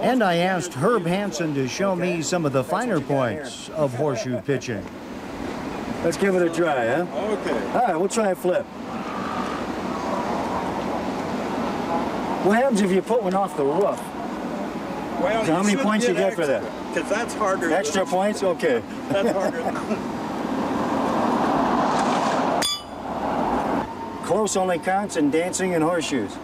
And I asked Herb Hansen to show me some of the finer points of horseshoe pitching. Let's give it a try, huh? Okay. All right, we'll try a flip. What happens if you put one off the roof? Well, So how many points you get for that? Because that's harder. Extra points? Okay. That's harder. Close only counts in dancing and horseshoes.